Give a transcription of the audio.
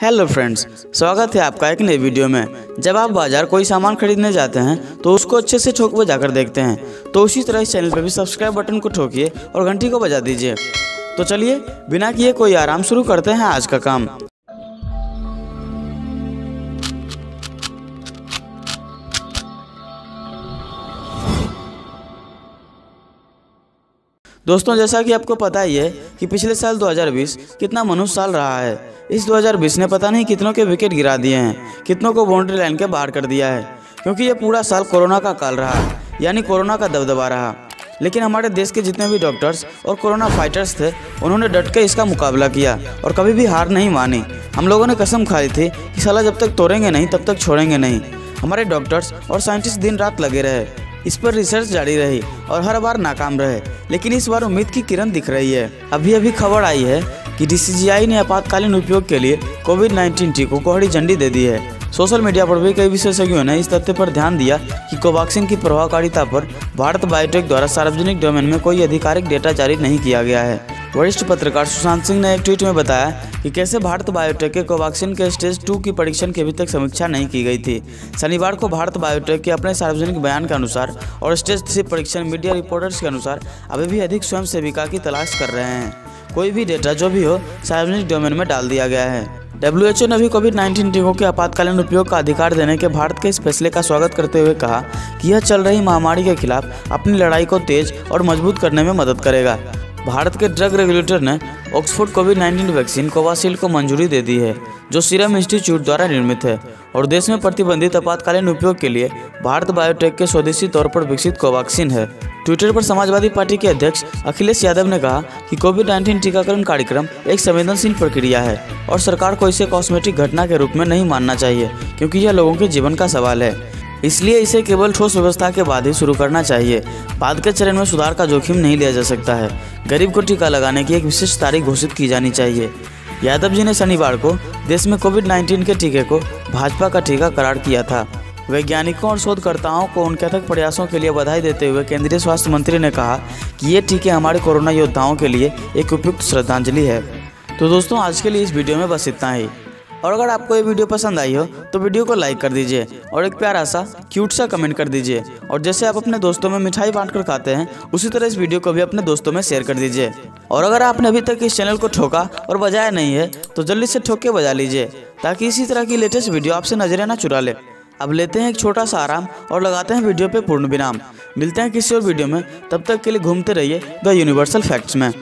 Hello friends स्वागत है आपका एक नई वीडियो में। जब आप बाज़ार कोई सामान खरीदने जाते हैं तो उसको अच्छे से ठोक बजाकर देखते हैं। तो उसी तरह इस चैनल पर भी सब्सक्राइब बटन को ठोकिए और घंटी को बजा दीजिए। तो चलिए, बिना किए कोई आराम शुरू करते हैं आज का काम। दोस्तों, जैसा कि आपको पता ही है कि पिछले साल 2020 कितना मनुष्य साल रहा है। इस 2020 ने पता नहीं कितनों के विकेट गिरा दिए हैं, कितनों को बाउंड्री लाइन के बाहर कर दिया है, क्योंकि ये पूरा साल कोरोना का काल रहा, यानी कोरोना का दबदबा रहा। लेकिन हमारे देश के जितने भी डॉक्टर्स और कोरोना फाइटर्स थे, उन्होंने डट के इसका मुकाबला किया और कभी भी हार नहीं मानी। हम लोगों ने कसम खाई थी कि साला जब तक तोड़ेंगे नहीं, तब तक छोड़ेंगे नहीं। हमारे डॉक्टर्स और साइंटिस्ट दिन रात लगे रहे। इस पर रिसर्च जारी रही और हर बार नाकाम रहे। लेकिन इस बार उम्मीद की किरण दिख रही है। अभी अभी खबर आई है कि डीसीजीआई ने आपातकालीन उपयोग के लिए कोविड 19 टीकों को हरी झंडी दे दी है। सोशल मीडिया पर भी कई विशेषज्ञों ने इस तथ्य पर ध्यान दिया कि कोवैक्सीन की प्रभावकारिता पर भारत बायोटेक द्वारा सार्वजनिक डोमेन में कोई आधिकारिक डेटा जारी नहीं किया गया है। वरिष्ठ पत्रकार सुशांत सिंह ने एक ट्वीट में बताया कि कैसे भारत बायोटेक के कोवैक्सीन के स्टेज टू की परीक्षण की अभी तक समीक्षा नहीं की गई थी। शनिवार को भारत बायोटेक के अपने सार्वजनिक बयान के अनुसार और स्टेज थ्री परीक्षण मीडिया रिपोर्टर्स के अनुसार अभी भी अधिक स्वयं सेविका की तलाश कर रहे हैं। कोई भी डेटा जो भी हो, सार्वजनिक डोमेन में डाल दिया गया है। डब्ल्यूएचओ ने भी कोविड 19 टीकों के आपातकालीन उपयोग का अधिकार देने के भारत के इस फैसले का स्वागत करते हुए कहा कि यह चल रही महामारी के खिलाफ अपनी लड़ाई को तेज और मज़बूत करने में मदद करेगा। भारत के ड्रग रेगुलेटर ने ऑक्सफोर्ड कोविड 19 वैक्सीन कोवाशील्ड को मंजूरी दे दी है, जो सीरम इंस्टीट्यूट द्वारा निर्मित है, और देश में प्रतिबंधित आपातकालीन उपयोग के लिए भारत बायोटेक के स्वदेशी तौर पर विकसित कोवैक्सीन है। ट्विटर पर समाजवादी पार्टी के अध्यक्ष अखिलेश यादव ने कहा कि कोविड 19 टीकाकरण कार्यक्रम एक संवेदनशील प्रक्रिया है, और सरकार को इसे कॉस्मेटिक घटना के रूप में नहीं मानना चाहिए, क्योंकि यह लोगों के जीवन का सवाल है। इसलिए इसे केवल ठोस व्यवस्था के बाद ही शुरू करना चाहिए। बाद के चरण में सुधार का जोखिम नहीं लिया जा सकता है। गरीब को टीका लगाने की एक विशिष्ट तारीख घोषित की जानी चाहिए। यादव जी ने शनिवार को देश में कोविड 19 के टीके को भाजपा का टीका करार किया था। वैज्ञानिकों और शोधकर्ताओं को उनके अथक प्रयासों के लिए बधाई देते हुए केंद्रीय स्वास्थ्य मंत्री ने कहा कि ये टीके हमारे कोरोना योद्धाओं के लिए एक उपयुक्त श्रद्धांजलि है। तो दोस्तों, आज के लिए इस वीडियो में बस इतना ही। और अगर आपको ये वीडियो पसंद आई हो तो वीडियो को लाइक कर दीजिए और एक प्यारा सा क्यूट सा कमेंट कर दीजिए। और जैसे आप अपने दोस्तों में मिठाई बांट कर खाते हैं, उसी तरह इस वीडियो को भी अपने दोस्तों में शेयर कर दीजिए। और अगर आपने अभी तक इस चैनल को ठोका और बजाया नहीं है तो जल्दी से ठोक के बजा लीजिए, ताकि इसी तरह की लेटेस्ट वीडियो आपसे नज़रें ना चुरा ले। अब लेते हैं एक छोटा सा आराम और लगाते हैं वीडियो पे पूर्ण विराम। मिलते हैं किसी और वीडियो में, तब तक के लिए घूमते रहिए द यूनिवर्सल फैक्ट्स में।